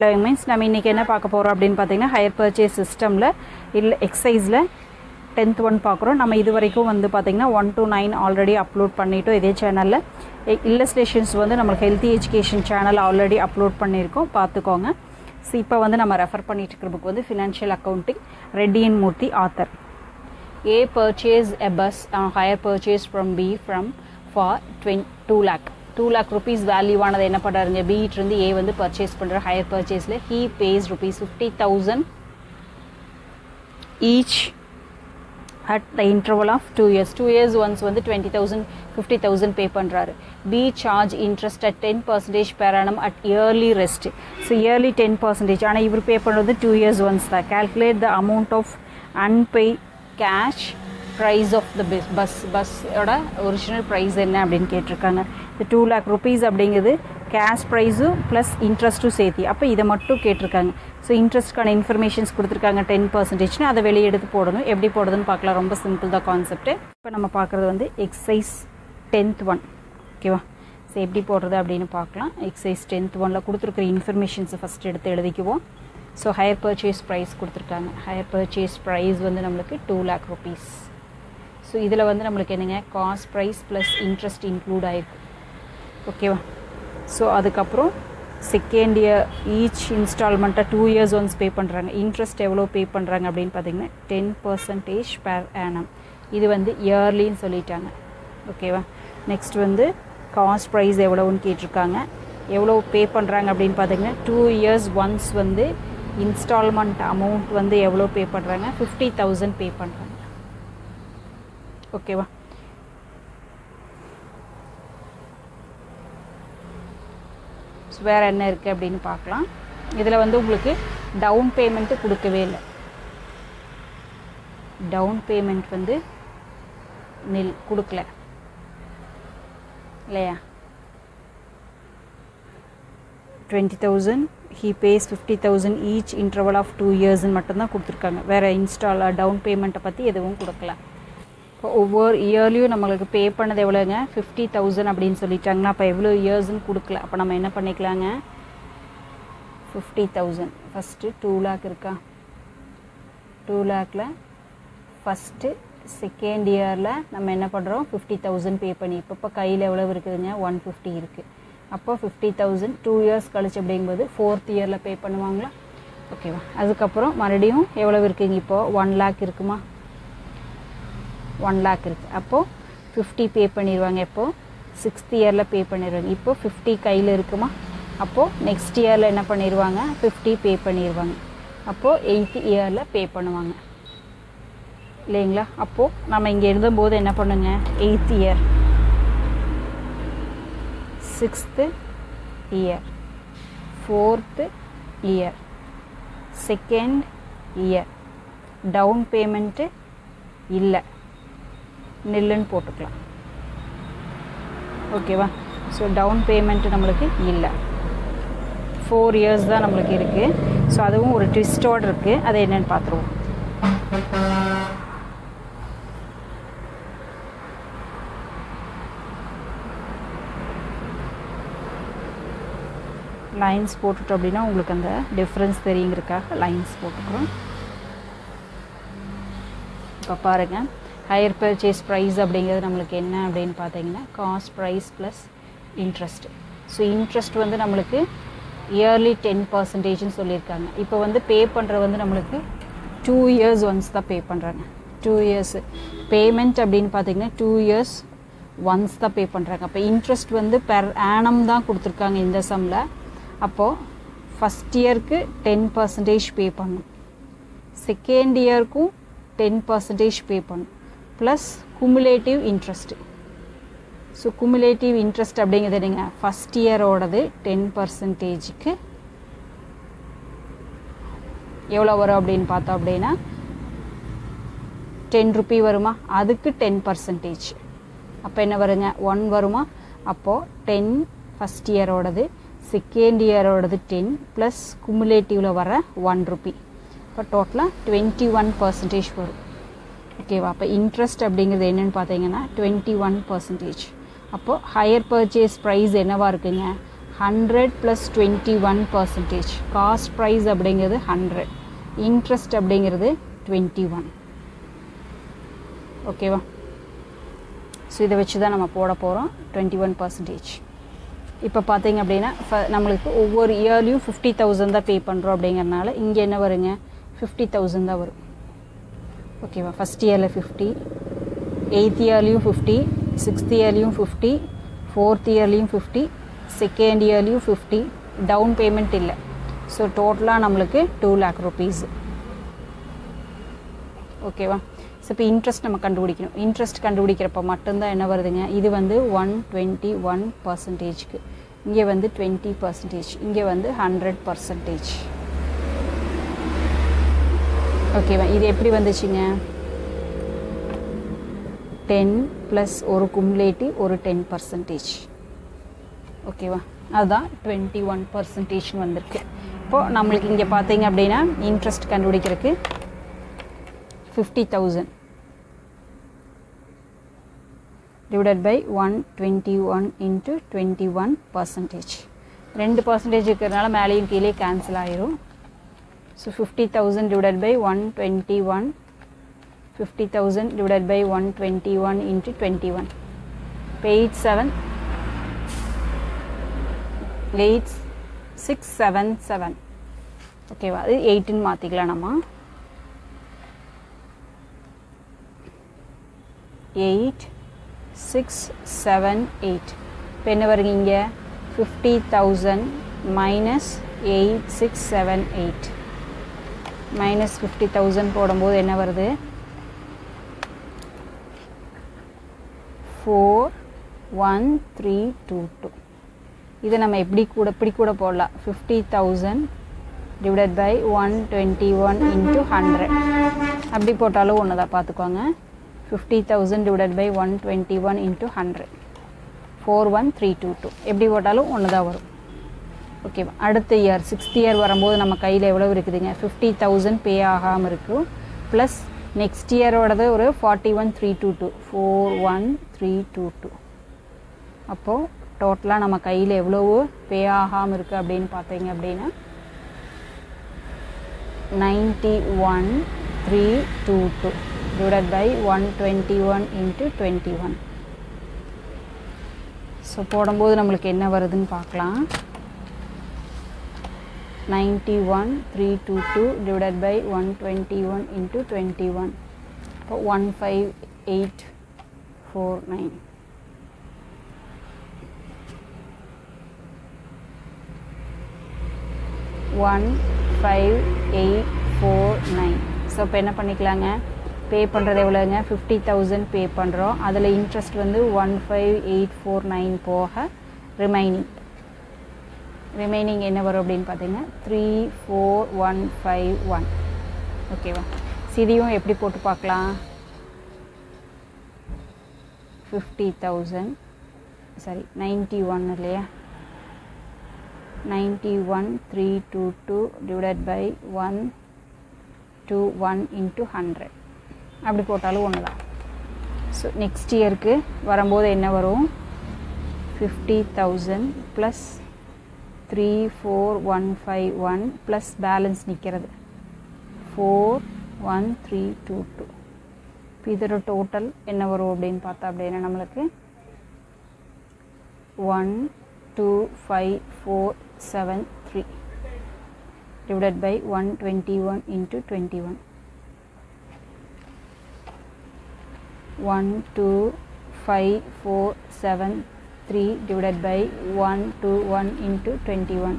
Means நம்ம இன்றைக்கி என்ன பார்க்க போகிறோம் அப்படின்னு பார்த்தீங்கன்னா ஹையர் பர்ச்சேஸ் சிஸ்டமில் இல்லை எக்ஸசைஸில் டென்த் ஒன் பார்க்குறோம். நம்ம இது வரைக்கும் வந்து பார்த்திங்கன்னா one to nine already upload பண்ணிட்டோம் இதே சேனலில் இல்லஸ்ட்ரேஷன்ஸ் வந்து நம்மளுக்கு healthy education channel already upload பண்ணியிருக்கோம். பார்த்துக்கோங்க. ஸோ இப்போ வந்து நம்ம ரெஃபர் பண்ணிட்டு இருக்கிற புக் வந்து financial accounting Reddy and Murthy author A purchase a bus hire purchase from B from for டுவென் two lakh two lakh rupees value ஆனது என்ன பண்ணுறாருங்க பிட்டு இருந்து ஏ வந்து பர்ச்சேஸ் பண்ணுற hire பர்ச்சேஸில் he pays rupees fifty thousand each at the interval of two years two years once வந்து twenty thousand fifty thousand pay பண்ணுறாரு B charge interest at ten percentage per annum at yearly rest so yearly ten percentage ஆனால் இவர் pay பண்ணுறது two years once தான். Calculate the amount of அன்பே cash price of the bus bus பஸ்ஸோட original price என்ன அப்படின்னு கேட்டிருக்காங்க. இந்த two lakh rupees அப்படிங்கிறது கேஷ் ப்ரைஸும் ப்ளஸ் இன்ட்ரெஸ்ட்டும் சேர்த்தி. அப்போ இதை மட்டும் கேட்டிருக்காங்க. ஸோ இன்ட்ரெஸ்ட்க்கான இன்ஃபர்மேஷன்ஸ் கொடுத்துருக்காங்க. டென் பர்சன்டேஜ்னு அதை வெளியே எடுத்து போடணும். எப்படி போடுறதுன்னு பார்க்கலாம். ரொம்ப சிம்பிள் தான் கான்செப்ட் இப்போ நம்ம பார்க்குறது வந்து எக்ஸசைஸ் டென்த் ஒன் ஓகேவா ஸோ எப்படி போடுறது அப்படின்னு பார்க்கலாம். எக்ஸசைஸ் டென்த் ஒனில் கொடுத்துருக்குற இன்ஃபர்மேஷன்ஸை ஃபஸ்ட் எடுத்து எழுதிக்குவோம். ஸோ ஹையர் பர்ச்சேஸ் ப்ரைஸ் கொடுத்துருக்காங்க. ஹையர் பர்ச்சேஸ் ப்ரைஸ் வந்து நம்மளுக்கு டூ லேக் ருபீஸ் ஸோ இதில் வந்து நம்மளுக்கு என்னங்க? Cost price plus interest include ஆகிருக்கு ஓகேவா ஸோ அதுக்கப்புறம் செகண்ட் இயர் ஈச் இன்ஸ்டால்மெண்ட்டாக டூ இயர்ஸ் ஒன்ஸ் பே பண்ணுறாங்க இன்ட்ரெஸ்ட் எவ்வளோ பே பண்ணுறாங்க அப்படின்னு பார்த்தீங்கன்னா டென் பர்சன்டேஜ் பேர் ஆனம் இது வந்து இயர்லின்னு சொல்லிட்டாங்க. ஓகேவா நெக்ஸ்ட் வந்து காஸ்ட் ப்ரைஸ் எவ்வளோன்னு கேட்டிருக்காங்க. எவ்வளோ பே பண்ணுறாங்க அப்படின்னு பார்த்தீங்கன்னா டூ இயர்ஸ் ஒன்ஸ் வந்து இன்ஸ்டால்மெண்ட் அமௌண்ட் வந்து எவ்வளோ பே பண்ணுறாங்க ஃபிஃப்டி தௌசண்ட் பே பண்ணுறாங்க ஓகேவா ஸோ வேறு என்ன இருக்குது அப்படின்னு பார்க்கலாம். இதில் வந்து உங்களுக்கு டவுன் பேமெண்ட்டு கொடுக்கவே இல்லை. டவுன் பேமெண்ட் வந்து நில் கொடுக்கல. இல்லையா? Twenty thousand he pays fifty thousand each interval of two இயர்ஸ்ன்னு மட்டும்தான் கொடுத்துருக்காங்க. வேறு இன்ஸ்டால் டவுன் பேமெண்ட்டை பற்றி எதுவும் கொடுக்கல. இப்போ ஒவ்வொரு இயர்லேயும் நம்மளுக்கு பே பண்ணது எவ்வளோங்க ஃபிஃப்டி தௌசண்ட் அப்படின்னு சொல்லிட்டாங்கன்னா அப்போ எவ்வளோ இயர்ஸ்ன்னு கொடுக்கல. அப்போ நம்ம என்ன பண்ணிக்கலாங்க? Fifty thousand first two lakh இருக்கா? டூ லேக்கில் ஃபஸ்ட்டு செகண்ட் இயரில் நம்ம என்ன பண்ணுறோம் ஃபிஃப்டி தௌசண்ட் பே பண்ணி. இப்போ இப்போ கையில் எவ்வளோ இருக்குதுங்க? ஒன் ஃபிஃப்டி இருக்குது அப்போ ஃபிஃப்டி தௌசண்ட் டூ இயர்ஸ் கழிச்சு அப்படிங்கும்போது ஃபோர்த் இயரில் பே பண்ணுவாங்களா? ஓகேவா அதுக்கப்புறம் மறுபடியும் எவ்வளோ இருக்குங்க இப்போது ஒன் லேக் இருக்குமா? ஒன் லேக் இருக்குது அப்போது ஃபிஃப்டி பே பண்ணிடுவாங்க எப்போது சிக்ஸ்த் இயரில் பே பண்ணிடுவாங்க இப்போது ஃபிஃப்டி கையில் இருக்குமா? அப்போது நெக்ஸ்ட் இயரில் என்ன பண்ணிடுவாங்க ஃபிஃப்டி பே பண்ணிடுவாங்க அப்போது எயித்து இயரில் பே பண்ணுவாங்க. இல்லைங்களா? அப்போது நம்ம இங்கே எழுதும்போது என்ன பண்ணுங்க? Eighth year sixth year fourth year second year down payment இல்லை. நில்லுன்னு போட்டுக்கலாம். ஓகேவா ஸோ டவுன் பேமெண்ட் நம்மளுக்கு இல்லை. ஃபோர் இயர்ஸ் தான் நம்மளுக்கு இருக்குது ஸோ அதுவும் ஒரு ட்விஸ்டோடு இருக்குது அது என்னென்னு பார்த்துருவோம் லைன்ஸ் போட்டுட்டோம் அப்படின்னா உங்களுக்கு அந்த டிஃப்ரென்ஸ் தெரியுங்கிறதுக்காக லைன்ஸ் போட்டுக்கிறோம். இப்போ பாருங்கள் ஹையர் பர்ச்சேஸ் ப்ரைஸ் அப்படிங்கிறது நம்மளுக்கு என்ன அப்படின்னு பார்த்தீங்கன்னா cost price plus interest so interest வந்து நம்மளுக்கு இயர்லி டென் பர்சன்டேஜ்னு சொல்லியிருக்காங்க. இப்போ வந்து பே பண்ணுற வந்து நம்மளுக்கு டூ இயர்ஸ் ஒன்ஸ் தான் பே பண்ணுறாங்க டூ இயர்ஸ் பேமெண்ட் அப்படின்னு பார்த்தீங்கன்னா டூ இயர்ஸ் ஒன்ஸ் தான் பே பண்ணுறாங்க அப்போ இன்ட்ரெஸ்ட் வந்து பெர் ஆனம் தான் கொடுத்துருக்காங்க இந்த சம்மில் அப்போது ஃபஸ்ட் இயருக்கு டென் பர்சன்டேஜ் பே பண்ணும் செகண்ட் இயருக்கும் டென் பர்சன்டேஜ் பே பண்ணும் plus cumulative interest so cumulative interest அப்படிங்கிறது என்னங்க? ஃபஸ்ட் இயரோடது டென் பர்சன்டேஜுக்கு எவ்வளோ வரும் அப்படின்னு பார்த்தோம் அப்படின்னா டென் ருபி வருமா? அதுக்கு டென் பர்சன்டேஜ் அப்போ என்ன வருங்க? ஒன் வருமா? அப்போது டென் ஃபஸ்ட் இயரோடது செகண்ட் இயரோடது டென் ப்ளஸ் குமுலேட்டிவில் வர ஒன் ருபி இப்போ டோட்டலாக டுவெண்ட்டி ஒன் பர்சன்டேஜ் வரும். ஓகேவா அப்போ இன்ட்ரெஸ்ட் அப்படிங்கிறது என்னென்னு பார்த்தீங்கன்னா டுவெண்ட்டி ஒன் பர்சன்டேஜ் அப்போது ஹையர் பர்ச்சேஸ் ப்ரைஸ் என்னவாக இருக்குங்க? Hundred plus twenty one percentage cost price அப்படிங்கிறது ஹண்ட்ரட் இன்ட்ரெஸ்ட் அப்படிங்கிறது டுவெண்ட்டி ஒன் ஓகேவா ஸோ இதை வச்சு தான் நம்ம போட போகிறோம் டுவெண்ட்டி ஒன் பர்சன்டேஜ் இப்போ பார்த்தீங்க அப்படின்னா ஃப- நம்மளுக்கு ஒவ்வொரு இயர்லேயும் ஃபிஃப்டி தௌசண்ட் தான் பே பண்ணுறோம் அப்படிங்கிறனால இங்கே என்ன வருங்க? ஃபிஃப்டி தௌசண்ட் தான் வரும். ஓகேவா ஃபஸ்ட் இயரில் ஃபிஃப்டி எயித் இயர்லேயும் ஃபிஃப்டி சிக்ஸ்த் இயர்லேயும் ஃபிஃப்டி ஃபோர்த் இயர்லேயும் ஃபிஃப்டி செகண்ட் இயர்லேயும் ஃபிஃப்டி டவுன் பேமெண்ட் இல்லை. ஸோ டோட்டலாக நம்மளுக்கு டூ லேக் ருபீஸ் ஓகேவா ஸோ இப்போ இன்ட்ரெஸ்ட் நம்ம கண்டுபிடிக்கணும். இன்ட்ரெஸ்ட் கண்டுபிடிக்கிறப்ப மட்டும்தான் என்ன வருதுங்க? இது வந்து ஒன் டுவெண்ட்டி ஒன் பர்சன்டேஜ்க்கு இங்கே வந்து டுவெண்ட்டி பர்சன்டேஜ் இங்கே வந்து ஹண்ட்ரட் பர்சன்டேஜ் ஓகேவா இது எப்படி வந்துச்சுங்க? டென் ப்ளஸ் ஒரு கும்லேட்டி ஒரு டென் பர்சன்டேஜ் ஓகேவா அதுதான் டுவெண்ட்டி ஒன் பர்சன்டேஜ்னு வந்திருக்கு. இப்போது நம்மளுக்கு இங்கே பார்த்தீங்க அப்படின்னா இன்ட்ரெஸ்ட் கண்டுபிடிக்கிறதுக்கு fifty thousand divided by one twenty one into twenty one percentage ரெண்டு பர்சன்டேஜ் இருக்கிறதுனால மேலேயும் கீழே கேன்சல் ஆயிரும். So fifty thousand divided by one twenty one fifty thousand divided by one twenty one into twenty one இப்போ eight seven eight six seven seven ஓகேவா அது எயிட்டுன்னு மாற்றிக்கலாம் நம்ம எயிட் சிக்ஸ் செவன் எயிட் இப்போ என்ன வருங்க இங்கே? Fifty thousand minus eight six seven eight minus fifty thousand போடும்போது என்ன வருது? Four one three two two இதை நம்ம எப்படி கூட இப்படி கூட போடலாம். Fifty thousand divide by one twenty one into hundred அப்படி போட்டாலும் ஒன்று தான் பார்த்துக்கோங்க. Fifty thousand divided by one twenty one into hundred four one three two two எப்படி போட்டாலும் ஒன்று தான் வரும். ஓகேவா அடுத்த இயர் சிக்ஸ்த் இயர் வரும்போது நம்ம கையில் எவ்வளோ இருக்குதுங்க? ஃபிஃப்டி தௌசண்ட் பே ஆகாமல் இருக்கும் ப்ளஸ் நெக்ஸ்ட் இயரோடது ஒரு forty one three two two four one three two two அப்போது டோட்டலாக நம்ம கையில் எவ்வளவு பே ஆகாமல் இருக்குது அப்படின்னு பார்த்தீங்க அப்படின்னா ninety one three two two divide by one twenty one into twenty one so போடும்போது நம்மளுக்கு என்ன வருதுன்னு பார்க்கலாம். Ninety one three two two divided by one twenty one into twenty one இப்போ one five eight four nine one five eight four nine so இப்போ என்ன பண்ணிக்கலாங்க? பே பண்ணுறது எவ்வளோங்க ஃபிஃப்டி தௌசண்ட் பே பண்ணுறோம் அதில் இன்ட்ரெஸ்ட் வந்து one five eight four nine போக ரிமைனிங் ரிமைனிங் என்ன வரும் அப்படின்னு பார்த்தீங்கன்னா three four one five one ஓகேவா சிதியும் எப்படி போட்டு பார்க்கலாம்? Fifty thousand sorry ninety one இல்லையா? Ninety one three two two divide by one two one into hundred அப்படி போட்டாலும் ஒன்று தான். ஸோ நெக்ஸ்ட் இயருக்கு வரும்போது என்ன வரும்? Fifty thousand plus three four one five one plus balance நிற்கிறது four one three two two இப்போ இதோட டோட்டல் என்ன வரும் அப்படின்னு பார்த்தா அப்படின்னா நம்மளுக்கு? One two five four seven three divided by one twenty one into twenty one one two five four seven 3 divided by 1 2 1 into 21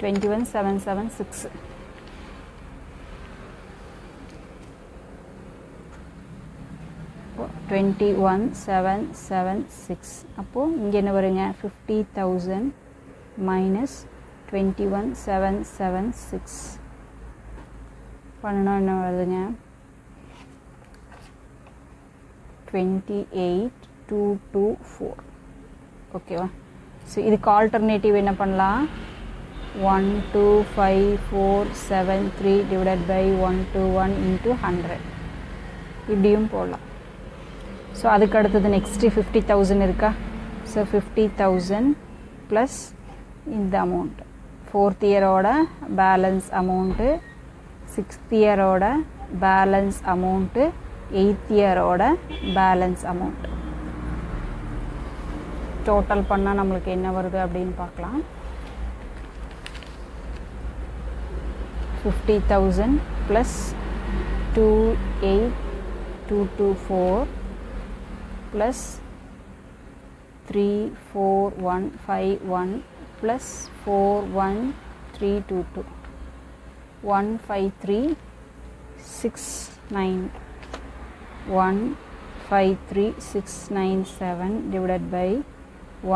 21 7 7 6 twenty one seven seven six அப்போது இங்கே என்ன வருங்க? Fifty thousand minus twenty one seven seven six பண்ணணும் என்ன வருதுங்க? Twenty eight two two four ஓகேவா so இதுக்கு alternative என்ன பண்ணலாம்? One two five four seven three divided by one two one into hundred இப்படியும் போடலாம் ஸோ அதுக்கு அடுத்தது நெக்ஸ்ட்டு ஃபிஃப்டி தௌசண்ட் இருக்கா? ஸோ ஃபிஃப்டி தௌசண்ட் ப்ளஸ் இந்த அமௌண்ட் ஃபோர்த் இயரோட பேலன்ஸ் அமௌண்ட்டு சிக்ஸ்த் இயரோட பேலன்ஸ் அமௌண்ட்டு எயித் இயரோட பேலன்ஸ் அமௌண்ட் டோட்டல் பண்ணால் நம்மளுக்கு என்ன வருது அப்படின்னு பார்க்கலாம். Fifty thousand plus two eight two two four plus three four one five one plus four one three two two one five three six nine one five three six nine seven divided by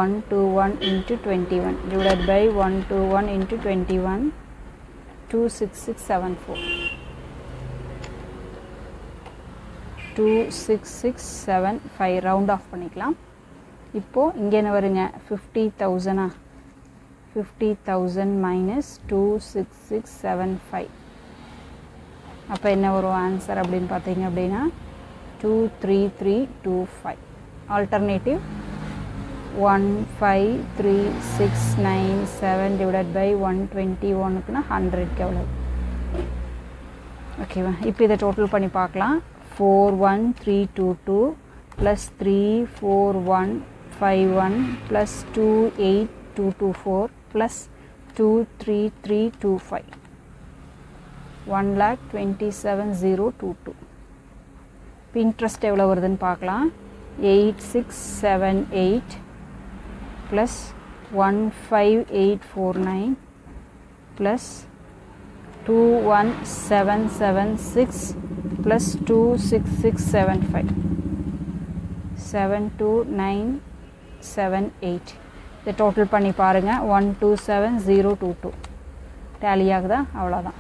one two one into twenty one divided by one two one into twenty one two six six seven four two six six seven five round off பண்ணிக்கலாம். இப்போது இங்கே என்ன வருங்க? Fifty தௌசண்டா fifty thousand minus two six six seven five அப்போ என்ன வரும்? Answer அப்படின்னு பார்த்தீங்க அப்படின்னா two three three two five alternative one five three six nine seven divided by one twenty ஒனுக்குன்னா ஹண்ட்ரட்க்கு எவ்வளோ ஓகேவா இப்போ இதை டோட்டல் பண்ணி பார்க்கலாம். Four one three two two plus three four one five one plus two eight two two four plus two three three two five one lakh twenty seven zero two two இப்போ interest எவ்வளோ வருதுன்னு பார்க்கலாம். Eight six seven eight plus one five eight four nine plus two one seven seven six plus two six six seven five seven two nine seven eight இதை total பண்ணி பாருங்கள் one two seven zero two two tally ஆகுதா? அவ்வளோதான்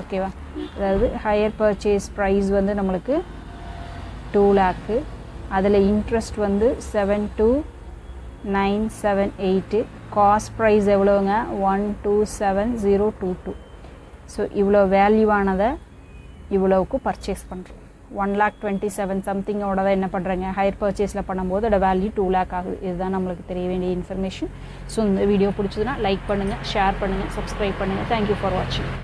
ஓகேவா அதாவது hire purchase price வந்து நம்மளுக்கு two lakh அதில் இன்ட்ரெஸ்ட் வந்து seven two nine seven eight. Cost price எவ்வளோங்க one two seven zero two two. So இவ்வளோ வேல்யூவானதை இவ்வளோவுக்கு பர்ச்சேஸ் பண்ணுறோம் ஒன் லேக் டுவெண்ட்டி செவன் சம்திங்கோட தான் என்ன பண்ணுறாங்க ஹையர் பர்ச்சேஸில் பண்ணும்போது அதோட வேல்யூ டூ லேக் ஆகுது. இதுதான் நம்மளுக்கு தெரிய வேண்டிய இன்ஃபர்மேஷன் ஸோ இந்த வீடியோ பிடிச்சதுன்னா லைக் பண்ணுங்கள் ஷேர் பண்ணுங்கள் சப்ஸ்கிரைப் பண்ணுங்கள் தேங்க்யூ ஃபார் வாட்சிங்